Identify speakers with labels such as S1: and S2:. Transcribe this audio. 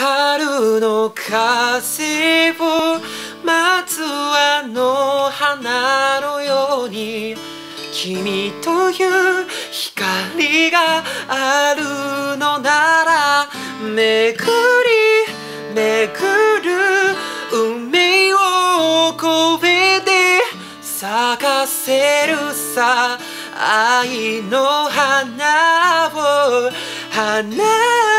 S1: 春の風を待つあの花のように君という光があるのならめぐりめぐる海を越えて咲かせるさ愛の花を放